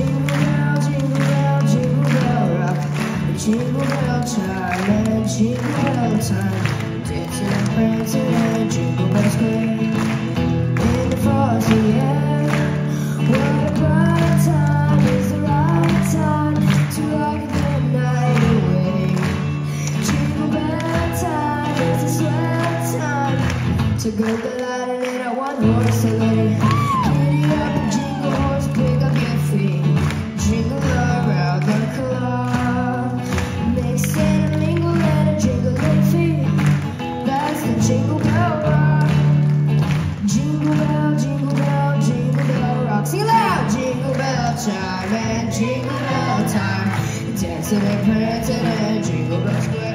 jingle jingle jingle. Jingle time. Dancing jingle. In the frosty air, what a bright time is the right time to rock the night away. Jingle bell time is the time to go the light and let Chime and jingle bell time. Dancing and prancing and jingle bell square.